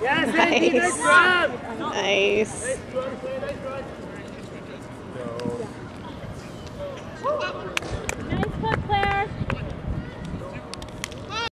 Yes, nice! Nice. Nice nice.